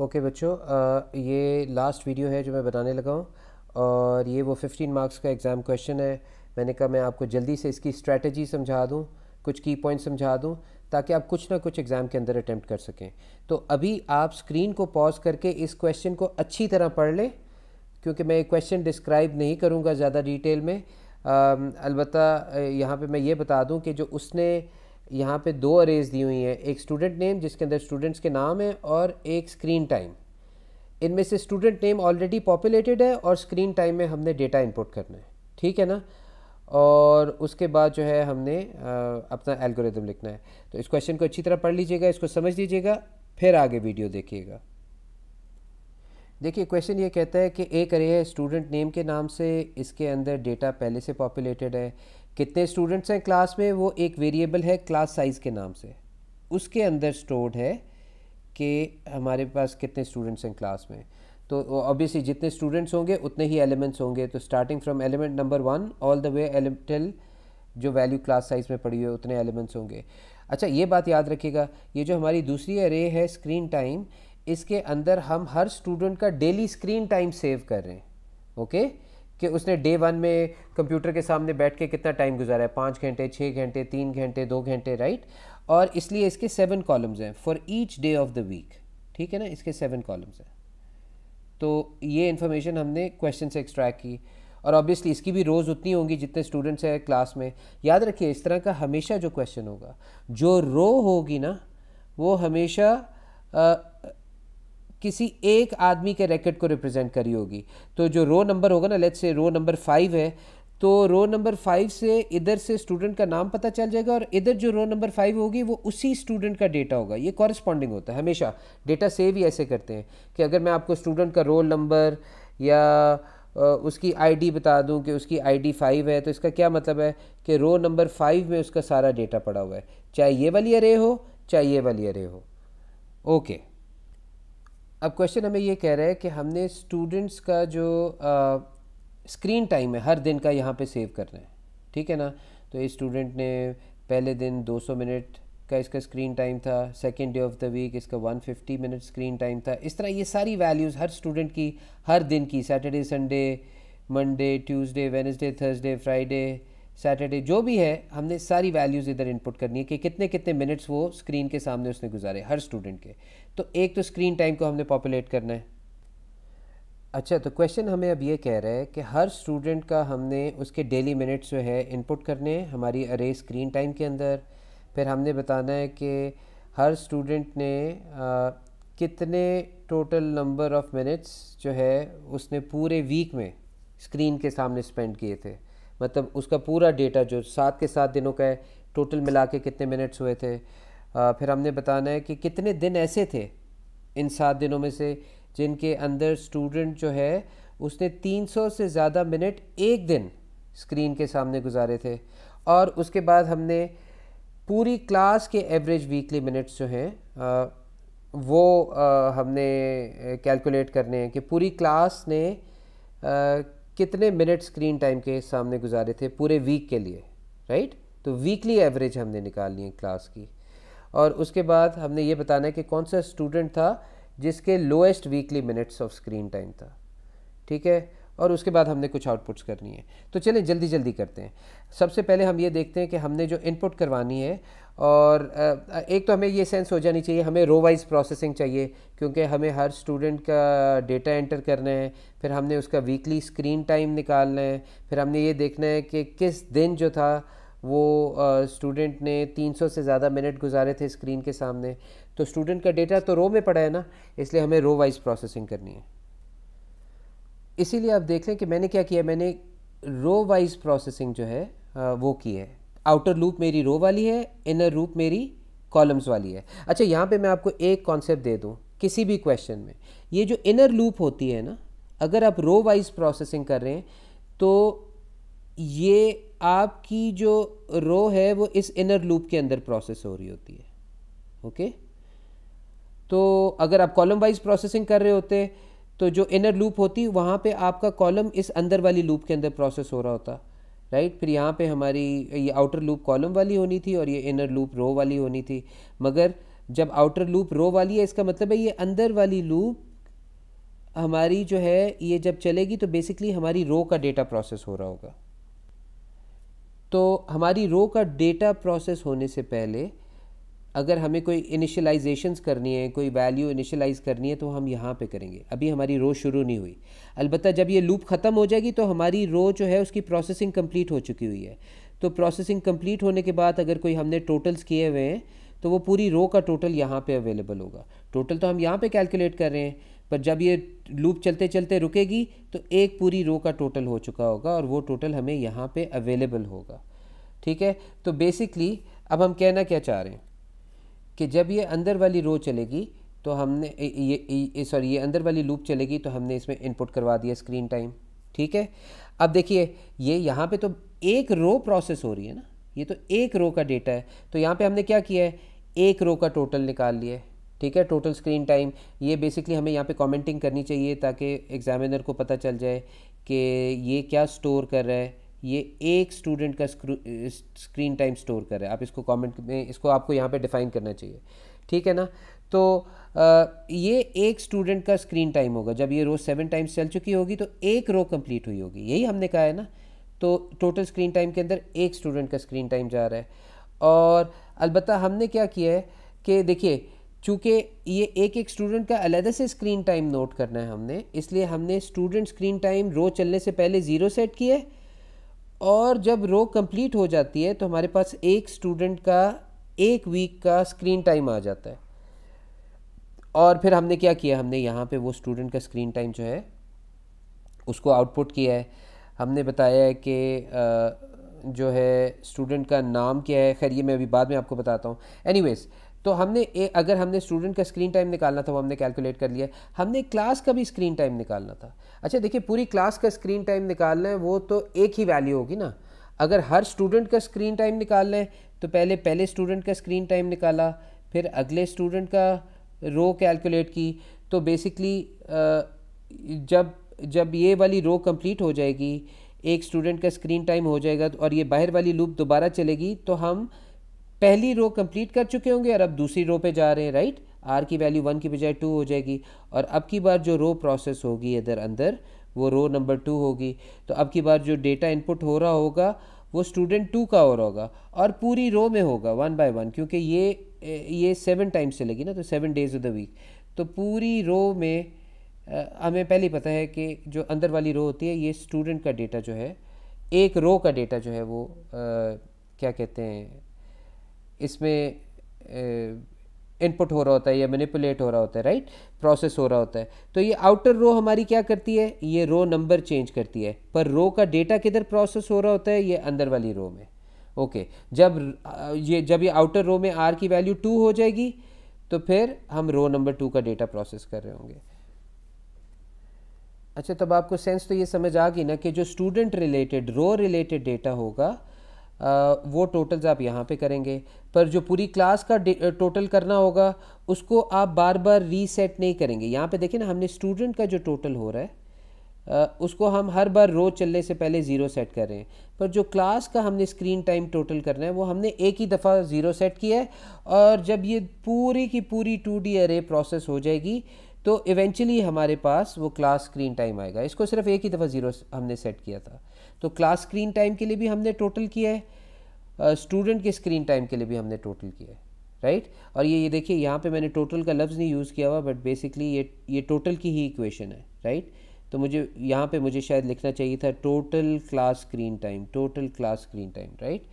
Okay okay, बच्चों ये last video है जो मैं बनाने लगा हूँ और ये वो 15 मार्क्स का एग्ज़ाम क्वेश्चन है। मैंने कहा मैं आपको जल्दी से इसकी स्ट्रेटजी समझा दूँ कुछ की पॉइंट समझा दूँ ताकि आप कुछ ना कुछ एग्ज़ाम के अंदर अटैम्प्ट कर सकें। तो अभी आप स्क्रीन को पॉज करके इस क्वेश्चन को अच्छी तरह पढ़ लें क्योंकि मैं ये क्वेश्चन डिस्क्राइब नहीं करूँगा ज़्यादा डिटेल में। अलबत् यहाँ पे मैं ये बता दूँ कि जो उसने यहाँ पे दो अरेज दी हुई हैं एक स्टूडेंट नेम जिसके अंदर स्टूडेंट्स के नाम है और एक स्क्रीन टाइम इनमें से स्टूडेंट नेम ऑलरेडी पॉपुलेटेड है और स्क्रीन टाइम में हमने डेटा इंपुट करना है. ठीक है ना? और उसके बाद जो है हमने आ, अपना एल्गोरिदम लिखना है. तो इस क्वेश्चन को अच्छी तरह पढ़ लीजिएगा इसको समझ लीजिएगा फिर आगे वीडियो देखिएगा. देखिए क्वेश्चन ये कहता है कि एक अरे है स्टूडेंट नेम के नाम से इसके अंदर डेटा पहले से पॉपुलेटेड है. कितने स्टूडेंट्स हैं क्लास में? वो एक वेरिएबल है क्लास साइज़ के नाम से। उसके अंदर स्टोर्ड है कि हमारे पास कितने स्टूडेंट्स हैं क्लास में। तो ऑब्वियसली जितने स्टूडेंट्स होंगे, उतने ही एलिमेंट्स होंगे। तो starting from element number one all the way elemental जो वैल्यू क्लास साइज़ में पड़ी हुई है, उतने एलिमेंट्स होंगे। अच्छा ये बात याद रखिएगा, ये जो हमारी दूसरी अरे है स्क्रीन टाइम इसके अंदर हम हर स्टूडेंट का डेली स्क्रीन टाइम सेव कर रहे हैं। Okay okay? कि उसने डे वन में कंप्यूटर के सामने बैठ के कितना टाइम गुजारा है? पाँच घंटे छः घंटे, तीन घंटे, दो घंटे राइट और इसलिए इसके सेवन कॉलम्स हैं for each day of the week ठीक है ना? इसके सेवन कॉलम्स हैं। तो ये इन्फॉर्मेशन हमने क्वेश्चन से एक्सट्रैक्ट की। और ऑब्वियसली इसकी भी रोज़ उतनी होंगी जितने स्टूडेंट्स हैं क्लास में। याद रखिए, इस तरह का हमेशा जो क्वेश्चन होगा, जो रो होगी ना, वो हमेशा किसी एक आदमी के रैकेट को रिप्रेजेंट करी होगी। तो जो रो नंबर होगा ना let's say row number five है तो रो नंबर फाइव से इधर से स्टूडेंट का नाम पता चल जाएगा और इधर जो रो नंबर फाइव होगी, वो उसी स्टूडेंट का डेटा होगा। ये कॉरस्पॉन्डिंग होता है, हमेशा। डेटा सेव ही ऐसे करते हैं कि अगर मैं आपको स्टूडेंट का रोल नंबर या उसकी आईडी बता दूँ कि उसकी आईडी फाइव है तो इसका क्या मतलब है कि रो नंबर फाइव में उसका सारा डेटा पड़ा हुआ है। चाहे ये वाली अरे हो, चाहे ये वाली अरे हो। ओके. अब क्वेश्चन हमें ये कह रहा है कि हमने स्टूडेंट्स का जो स्क्रीन टाइम है, हर दिन का यहाँ पे सेव करना है। ठीक है ना? तो इस स्टूडेंट ने पहले दिन 200 मिनट का इसका स्क्रीन टाइम था second day of the week इसका 150 मिनट स्क्रीन टाइम था। इस तरह ये सारी वैल्यूज़ हर स्टूडेंट की, हर दिन की Saturday Sunday Monday Tuesday Wednesday Thursday Friday Saturday जो भी है, हमने सारी वैल्यूज़ इधर इनपुट करनी है कि कितने कितने मिनट्स वो स्क्रीन के सामने उसने गुजारे, हर स्टूडेंट के। तो एक तो स्क्रीन टाइम को हमने पॉपुलेट करना है। अच्छा तो क्वेश्चन हमें अब ये कह रहा है कि हर स्टूडेंट का हमने उसके डेली मिनट्स जो है इनपुट करने हैं हमारी अरे स्क्रीन टाइम के अंदर। फिर हमने बताना है कि हर स्टूडेंट ने आ, कितने टोटल नंबर ऑफ़ मिनट्स जो है उसने पूरे वीक में स्क्रीन के सामने स्पेंड किए थे। मतलब उसका पूरा डेटा जो सात के सात दिनों का है टोटल मिला के कितने मिनट्स हुए थे। फिर हमने बताना है कि कितने दिन ऐसे थे इन सात दिनों में से जिनके अंदर स्टूडेंट जो है उसने 300 से ज़्यादा मिनट एक दिन स्क्रीन के सामने गुजारे थे। और उसके बाद हमने पूरी क्लास के एवरेज वीकली मिनट्स जो हैं वो आ, हमने कैलकुलेट करने हैं कि पूरी क्लास ने आ, कितने मिनट स्क्रीन टाइम के सामने गुजारे थे पूरे वीक के लिए राइट तो वीकली एवरेज हमने निकालनी है क्लास की। और उसके बाद हमने ये बताना है कि कौन सा स्टूडेंट था जिसके lowest weekly minutes of screen time था। ठीक है? और उसके बाद हमने कुछ आउटपुट्स करनी है। तो चलें, जल्दी जल्दी करते हैं। सबसे पहले हम ये देखते हैं कि हमने जो इनपुट करवानी है और एक तो हमें ये सेंस हो जानी चाहिए, हमें रो वाइज प्रोसेसिंग चाहिए, क्योंकि हमें हर स्टूडेंट का डेटा एंटर करना है, फिर हमने उसका वीकली स्क्रीन टाइम निकालना है, फिर हमने ये देखना है कि किस दिन जो था वो स्टूडेंट ने 300 से ज़्यादा मिनट गुजारे थे स्क्रीन के सामने। तो स्टूडेंट का डेटा तो रो में पड़ा है ना, इसलिए हमें रो वाइज प्रोसेसिंग करनी है। इसीलिए आप देख लें कि मैंने क्या किया, मैंने रो वाइज प्रोसेसिंग जो है वो की है। आउटर लूप मेरी रो वाली है इनर लूप मेरी कॉलम्स वाली है। अच्छा यहाँ पे मैं आपको एक कॉन्सेप्ट दे दूँ, किसी भी क्वेश्चन में। ये जो इनर लूप होती है ना, अगर आप रो वाइज प्रोसेसिंग कर रहे हैं तो ये आपकी जो रो है वो इस इनर लूप के अंदर प्रोसेस हो रही होती है ओके तो अगर आप कॉलम वाइज प्रोसेसिंग कर रहे होते तो जो इनर लूप होती, वहाँ पे आपका कॉलम इस अंदर वाली लूप के अंदर प्रोसेस हो रहा होता राइट फिर यहाँ पे हमारी, ये आउटर लूप कॉलम वाली होनी थी और ये इनर लूप रो वाली होनी थी। मगर जब आउटर लूप रो वाली है, इसका मतलब है ये अंदर वाली लूप हमारी जो है, ये जब चलेगी तो बेसिकली हमारी रो का डेटा प्रोसेस हो रहा होगा। तो हमारी रो का डेटा प्रोसेस होने से पहले अगर हमें कोई इनिशलाइजेशंस करनी है, कोई वैल्यू इनिशलाइज करनी है तो हम यहाँ पे करेंगे। अभी हमारी रो शुरू नहीं हुई। अलबत्त जब ये लूप ख़त्म हो जाएगी तो हमारी रो जो है, उसकी प्रोसेसिंग कंप्लीट हो चुकी हुई है। तो प्रोसेसिंग कंप्लीट होने के बाद अगर कोई हमने टोटल्स किए हुए हैं तो वो पूरी रो का टोटल यहाँ पे अवेलेबल होगा। टोटल तो हम यहाँ पे कैलकुलेट कर रहे हैं, पर जब ये लूप चलते चलते रुकेगी तो एक पूरी रो का टोटल हो चुका होगा और वो टोटल हमें यहाँ पे अवेलेबल होगा। ठीक है? तो बेसिकली अब हम कहना क्या चाह रहे हैं? कि जब ये अंदर वाली रो चलेगी तो हमने ये सॉरी ये अंदर वाली लूप चलेगी तो हमने इसमें इनपुट करवा दिया स्क्रीन टाइम ठीक है? अब देखिए, ये यहाँ पे तो एक रो प्रोसेस हो रही है ना? ये तो एक रो का डेटा है। तो यहाँ पे हमने क्या किया है? एक रो का टोटल निकाल लिया है। ठीक है? टोटल स्क्रीन टाइम ये बेसिकली हमें यहाँ पे कमेंटिंग करनी चाहिए ताकि एग्जामिनर को पता चल जाए कि ये क्या स्टोर कर रहा है। ये एक स्टूडेंट का स्क्रीन टाइम स्टोर कर रहा है। आप इसको कमेंट में इसको आपको यहाँ पे डिफाइन करना चाहिए। ठीक है ना? तो आ, ये एक स्टूडेंट का स्क्रीन टाइम होगा। जब ये रोज़ सेवन टाइम्स चल चुकी होगी तो एक रो कंप्लीट हुई होगी। यही हमने कहा है ना? तो टोटल स्क्रीन टाइम के अंदर एक स्टूडेंट का स्क्रीन टाइम जा रहा है। और अलबत्त हमने क्या किया है कि देखिए, चूँकि ये एक एक स्टूडेंट का अलहदा से स्क्रीन टाइम नोट करना है हमने, इसलिए हमने स्टूडेंट स्क्रीन टाइम रो चलने से पहले ज़ीरो सेट किया है। और जब रो कंप्लीट हो जाती है तो हमारे पास एक स्टूडेंट का एक वीक का स्क्रीन टाइम आ जाता है। और फिर हमने क्या किया? हमने यहाँ पे वो स्टूडेंट का स्क्रीन टाइम जो है, उसको आउटपुट किया है। हमने बताया है कि जो है स्टूडेंट का नाम क्या है। खैर ये मैं अभी बाद में आपको बताता हूँ। एनीवेज तो हमने ए, अगर हमने स्टूडेंट का स्क्रीन टाइम निकालना था वो हमने कैलकुलेट कर लिया। हमने क्लास का भी स्क्रीन टाइम निकालना था। अच्छा देखिए पूरी क्लास का स्क्रीन टाइम निकालना है वो तो एक ही वैल्यू होगी ना। अगर हर स्टूडेंट का स्क्रीन टाइम निकालना है तो पहले पहले स्टूडेंट का स्क्रीन टाइम निकाला फिर अगले स्टूडेंट का रो कैलकुलेट की। तो बेसिकली जब जब ये वाली रो कंप्लीट हो जाएगी, एक स्टूडेंट का स्क्रीन टाइम हो जाएगा और ये बाहर वाली लूप दोबारा चलेगी तो हम पहली रो कंप्लीट कर चुके होंगे और अब दूसरी रो पे जा रहे हैं राइट आर की वैल्यू वन की बजाय टू हो जाएगी और अब की बार जो रो प्रोसेस होगी इधर अंदर, वो रो नंबर टू होगी। तो अब की बार जो डेटा इनपुट हो रहा होगा, वो स्टूडेंट टू का हो रहा होगा और पूरी रो में होगा वन बाय वन क्योंकि ये ये सेवन टाइम्स चलेगी ना तो seven days of the week तो पूरी रो में हमें पहले ही पता है कि जो अंदर वाली रो होती है ये स्टूडेंट का डेटा जो है एक रो का डेटा जो है वो आ, क्या कहते हैं इसमें इनपुट हो रहा होता है या मैनिपुलेट हो रहा होता है राइट प्रोसेस हो रहा होता है। तो ये आउटर रो हमारी क्या करती है? ये रो नंबर चेंज करती है। पर रो का डेटा किधर प्रोसेस हो रहा होता है? ये अंदर वाली रो में। ओके जब ये जब ये आउटर रो में आर की वैल्यू टू हो जाएगी तो फिर हम रो नंबर टू का डेटा प्रोसेस कर रहे होंगे। अच्छा तब आपको सेंस तो ये समझ आ गई ना कि जो student related row related data होगा आ, वो टोटल्स आप यहाँ पे करेंगे। पर जो पूरी क्लास का टोटल करना होगा उसको आप बार बार रीसेट नहीं करेंगे। यहाँ पे देखिए ना हमने स्टूडेंट का जो टोटल हो रहा है आ, उसको हम हर बार रो चलने से पहले ज़ीरो सेट कर रहे हैं। पर जो क्लास का हमने स्क्रीन टाइम टोटल करना है वो हमने एक ही दफ़ा ज़ीरो सेट किया है और जब ये पूरी की पूरी टू डी प्रोसेस हो जाएगी तो इवेंचुअली हमारे पास वो क्लास स्क्रीन टाइम आएगा। इसको सिर्फ़ एक ही दफ़ा ज़ीरो हमने सेट किया था। तो क्लास स्क्रीन टाइम के लिए भी हमने टोटल किया है स्टूडेंट के स्क्रीन टाइम के लिए भी हमने टोटल किया है राइट right? और ये ये देखिए, यहाँ पे मैंने टोटल का लफ्ज़ नहीं यूज़ किया हुआ बट बेसिकली ये ये टोटल की ही इक्वेशन है राइट right? तो मुझे, यहाँ पे मुझे शायद लिखना चाहिए था total class screen time total class screen time right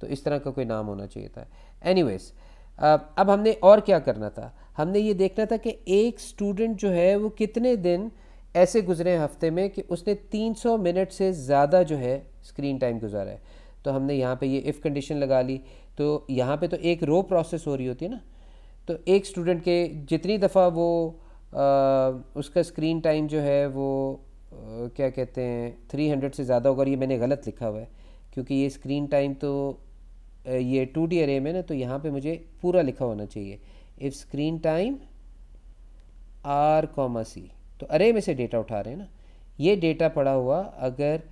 तो इस तरह का कोई नाम होना चाहिए था। एनीवेज अब हमने और क्या करना था? हमने ये देखना था कि एक स्टूडेंट जो है वो कितने दिन ऐसे गुजरे हफ़्ते में कि उसने 300 मिनट से ज़्यादा जो है स्क्रीन टाइम गुजारा है। तो हमने यहाँ पे ये इफ़ कंडीशन लगा ली। तो यहाँ पे तो एक रो प्रोसेस हो रही होती है ना। तो एक स्टूडेंट के जितनी दफ़ा वो आ, उसका स्क्रीन टाइम जो है वो आ, क्या कहते हैं 300 से ज़्यादा होगा ये मैंने गलत लिखा हुआ है। क्योंकि ये स्क्रीन टाइम तो ये टू डी में ना तो यहाँ पर मुझे पूरा लिखा होना चाहिए। If screen time R comma C तो अरे में से डेटा उठा रहे हैं ना। ये डेटा पड़ा हुआ अगर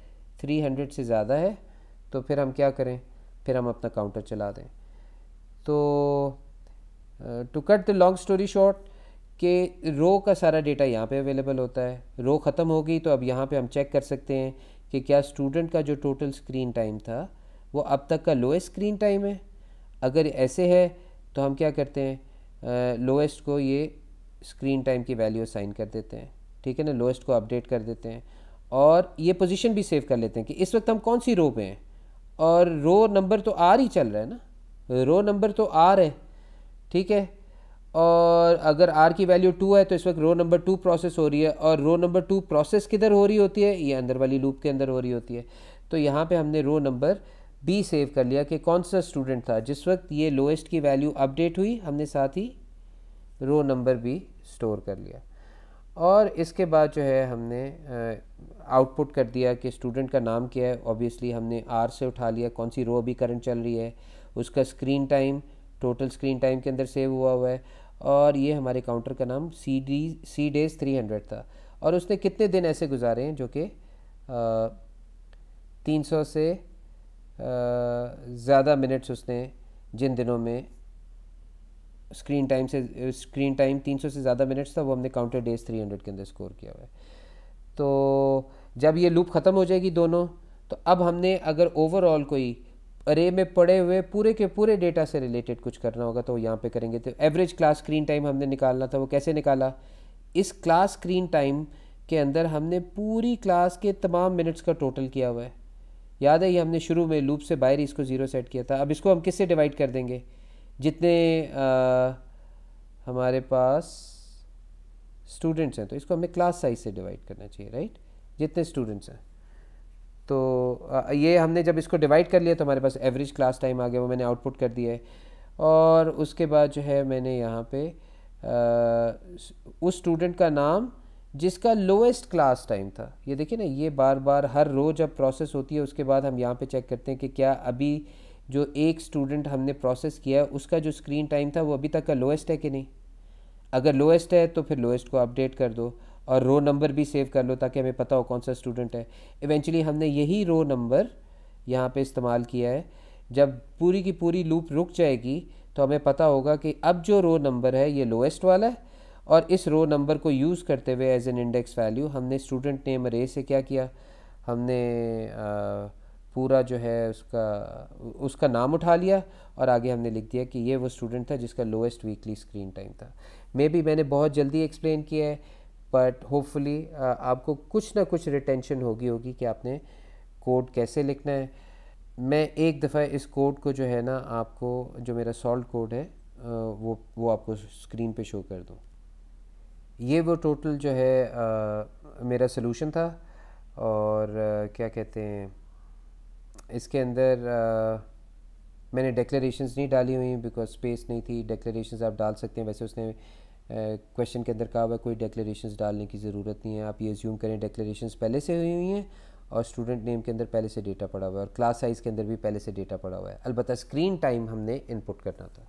300 से ज़्यादा है तो फिर हम क्या करें? फिर हम अपना काउंटर चला दें। तो to cut the long story short कि रो का सारा डेटा यहाँ पे अवेलेबल होता है। रो ख़त्म हो गई तो अब यहाँ पे हम चेक कर सकते हैं कि क्या स्टूडेंट का जो टोटल स्क्रीन टाइम था, वो अब तक का लोएस्ट स्क्रीन टाइम है। अगर ऐसे है तो हम क्या करते हैं? लोएस्ट को ये स्क्रीन टाइम की वैल्यू साइन कर देते हैं। ठीक है ना? लोएस्ट को अपडेट कर देते हैं। और ये पोजीशन भी सेव कर लेते हैं कि इस वक्त हम कौन सी रो पे हैं? और रो नंबर तो आर ही चल रहा है ना? रो नंबर तो आर है। ठीक है? और अगर आर की वैल्यू टू है तो इस वक्त रो नंबर टू प्रोसेस हो रही है। और रो नंबर टू प्रोसेस किधर हो रही होती है? ये अंदर वाली लूप के अंदर हो रही होती है। तो यहाँ पे हमने रो नंबर बी सेव कर लिया कि कौन सा स्टूडेंट था। जिस वक्त ये लोएस्ट की वैल्यू अपडेट हुई, हमने साथ ही रो नंबर भी स्टोर कर लिया। और इसके बाद जो है हमने आउटपुट कर दिया कि स्टूडेंट का नाम क्या है। ऑब्वियसली हमने आर से उठा लिया, कौन सी रो अभी करंट चल रही है, उसका screen time, total screen time के अंदर सेव हुआ हुआ है, और ये हमारे काउंटर का नाम C D, C days three hundred था। और उसने कितने दिन ऐसे गुजारे हैं जो कि तीन सौ से ज़्यादा मिनट्स उसने जिन दिनों में स्क्रीन टाइम से स्क्रीन टाइम 300 से ज़्यादा मिनट्स था, वो हमने काउंटर डेज़ 300 के अंदर स्कोर किया हुआ है। तो जब ये लूप ख़त्म हो जाएगी दोनों तो अब हमने अगर ओवरऑल कोई अरे में पड़े हुए पूरे के पूरे डेटा से रिलेटेड कुछ करना होगा तो यहाँ पे करेंगे। तो एवरेज क्लास स्क्रीन टाइम हमने निकालना था, वो कैसे निकाला? इस क्लास स्क्रीन टाइम के अंदर हमने पूरी क्लास के तमाम मिनट्स का टोटल किया हुआ है। याद है ये हमने शुरू में लूप से बाहर इसको ज़ीरो सेट किया था। अब इसको हम किससे डिवाइड कर देंगे? जितने आ, हमारे पास स्टूडेंट्स हैं तो इसको हमें क्लास साइज़ से डिवाइड करना चाहिए राइट जितने स्टूडेंट्स हैं। तो आ, ये हमने जब इसको डिवाइड कर लिया तो हमारे पास एवरेज क्लास टाइम आ गया वो मैंने आउटपुट कर दिया है। और उसके बाद जो है मैंने यहाँ पे आ, उस स्टूडेंट का नाम जिसका लोएस्ट क्लास टाइम था। ये देखिए ना, ये बार बार हर रोज़ जब प्रोसेस होती है, उसके बाद हम यहाँ पे चेक करते हैं कि क्या अभी जो एक स्टूडेंट हमने प्रोसेस किया है, उसका जो स्क्रीन टाइम था वो अभी तक का लोएस्ट है कि नहीं? अगर लोएस्ट है तो फिर लोएस्ट को अपडेट कर दो और रो नंबर भी सेव कर लो ताकि हमें पता हो कौन सा स्टूडेंट है। इवेंचुअली हमने यही रो नंबर यहाँ पे इस्तेमाल किया है। जब पूरी की पूरी लूप रुक जाएगी तो हमें पता होगा कि अब जो रो नंबर है, ये लोएस्ट वाला है और इस रो नंबर को यूज़ करते हुए एज एन इंडेक्स वैल्यू हमने स्टूडेंट नेम रे से क्या किया? हमने आ, पूरा जो है उसका उसका नाम उठा लिया और आगे हमने लिख दिया कि ये वो स्टूडेंट था जिसका लोएस्ट वीकली स्क्रीन टाइम था। मे बी मैंने बहुत जल्दी एक्सप्लेन किया है बट होपफुली आपको कुछ ना कुछ रिटेंशन होगी होगी कि आपने कोड कैसे लिखना है। मैं एक दफ़ा इस कोड को जो है ना आपको जो मेरा सॉल्व कोड है वो वो आपको स्क्रीन पे शो कर दूँ। ये वो टोटल जो है आ, मेरा सोल्यूशन था और आ, क्या कहते हैं इसके अंदर आ, मैंने डेक्लेरेशंस नहीं डाली हुई बिकॉज़ स्पेस नहीं थी। डेक्लेरेशंस आप डाल सकते हैं। वैसे उसने क्वेश्चन के अंदर कहा हुआ कोई डेक्लेरेशंस डालने की ज़रूरत नहीं है। आप ये ज्यूम करें डेक्लेरेशंस पहले से हुई हुई हैं और स्टूडेंट नेम के अंदर पहले से डेटा पड़ा हुआ है और क्लास साइज़ के अंदर भी पहले से डेटा पड़ा हुआ है। अलबत्त स्क्रीन टाइम हमने इनपुट करना था।